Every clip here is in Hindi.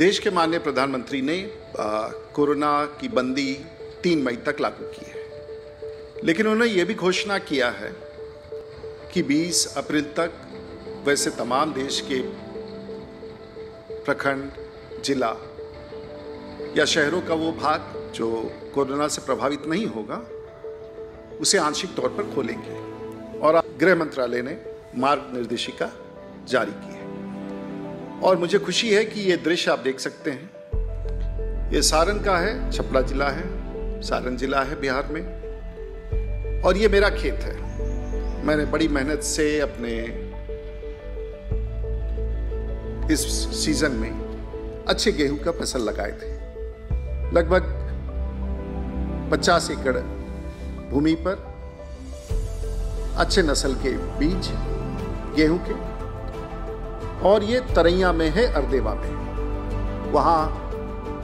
देश के माननीय प्रधानमंत्री ने कोरोना की बंदी तीन मई तक लागू की है। लेकिन उन्होंने ये भी घोषणा किया है कि 20 अप्रैल तक वैसे तमाम देश के प्रखंड, जिला या शहरों का वो भाग जो कोरोना से प्रभावित नहीं होगा, उसे आंशिक तौर पर खोलेंगे। और गृह मंत्रालय ने मार्ग निर्देशिका जारी की है। और मुझे खुशी है कि ये दृश्य आप देख सकते हैं। ये सारण का है, छपरा जिला है, सारण जिला है बिहार में। और ये मेरा खेत है। मैंने बड़ी मेहनत से अपने इस सीज़न में अच्छे गेहूँ का फ़सल लगाए थे। लगभग 50 एकड़ भूमि पर अच्छे नस्ल के बीज, गेहूँ के और ये तरैया में है अरदेवा में। वहाँ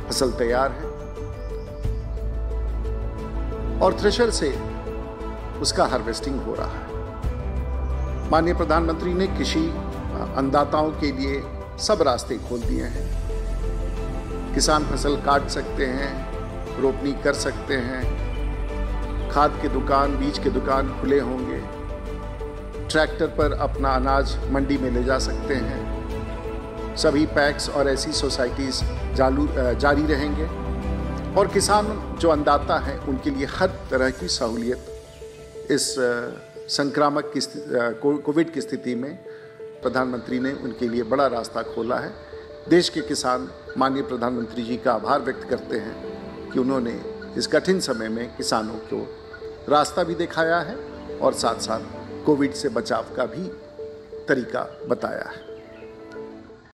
फ़सल तैयार है। और थ्रेशर से उसका हार्वेस्टिंग हो रहा है। माननीय प्रधानमंत्री ने कृषि अन्नदाताओं के लिए सब रास्ते खोल दिए हैं। किसान फ़सल काट सकते हैं, रोपनी कर सकते हैं। खाद के दुकान, बीज के दुकान खुले होंगे। ट्रैक्टर पर अपना अनाज मंडी में ले जा सकते हैं। सभी पैक्स और ऐसी सोसाइटीज़ जालू जारी रहेंगे। और किसान जो अन्नदाता हैं, उनके लिए हर तरह की सहूलियत इस संक्रामक की कोविड की स्थिति में प्रधानमंत्री ने उनके लिए बड़ा रास्ता खोला है। देश के किसान माननीय प्रधानमंत्री जी का आभार व्यक्त करते हैं कि उन्होंने इस कठिन समय में किसानों को रास्ता भी दिखाया है और साथ साथ कोविड से बचाव का भी तरीका बताया है।